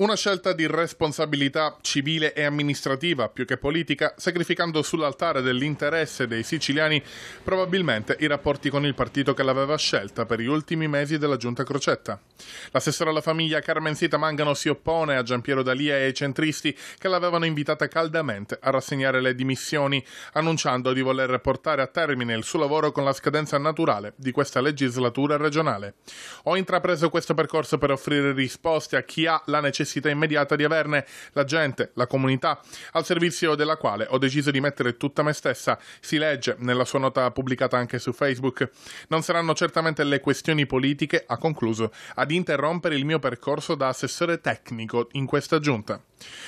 Una scelta di responsabilità civile e amministrativa più che politica, sacrificando sull'altare dell'interesse dei siciliani probabilmente i rapporti con il partito che l'aveva scelta per gli ultimi mesi della giunta Crocetta. L'assessore alla famiglia Carmen Sita Mangano si oppone a Giampiero Dalia e ai centristi che l'avevano invitata caldamente a rassegnare le dimissioni, annunciando di voler portare a termine il suo lavoro con la scadenza naturale di questa legislatura regionale. Ho intrapreso questo percorso per offrire risposte a chi ha la necessità necessità immediata di averne la gente, la comunità, al servizio della quale ho deciso di mettere tutta me stessa, si legge nella sua nota pubblicata anche su Facebook. Non saranno certamente le questioni politiche, ha concluso, ad interrompere il mio percorso da assessore tecnico in questa giunta.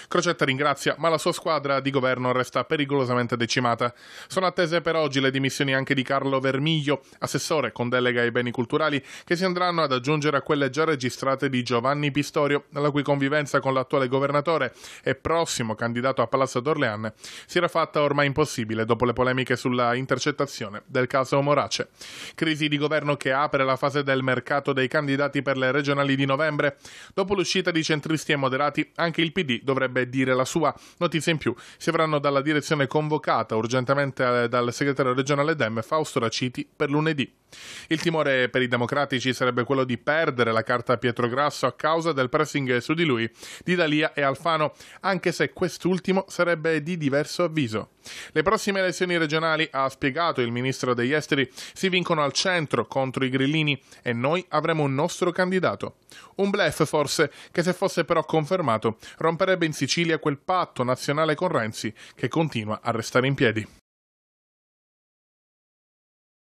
Crocetta ringrazia, ma la sua squadra di governo resta pericolosamente decimata. Sono attese per oggi le dimissioni anche di Carlo Vermiglio, assessore con delega ai beni culturali, che si andranno ad aggiungere a quelle già registrate di Giovanni Pistorio, la cui convivenza con l'attuale governatore e prossimo candidato a Palazzo d'Orleans si era fatta ormai impossibile dopo le polemiche sulla intercettazione del caso Morace. Crisi di governo che apre la fase del mercato dei candidati per le regionali di novembre. Dopo l'uscita di centristi e moderati, anche il PD dovrebbe dire la sua. Notizie in più si avranno dalla direzione convocata urgentemente dal segretario regionale Dem Fausto Raciti per lunedì. Il timore per i democratici sarebbe quello di perdere la carta Pietro Grasso a causa del pressing su di lui lui, di Dalia e Alfano, anche se quest'ultimo sarebbe di diverso avviso. Le prossime elezioni regionali, ha spiegato il ministro degli esteri, si vincono al centro contro i grillini e noi avremo un nostro candidato. Un blef forse che se fosse però confermato romperebbe in Sicilia quel patto nazionale con Renzi che continua a restare in piedi.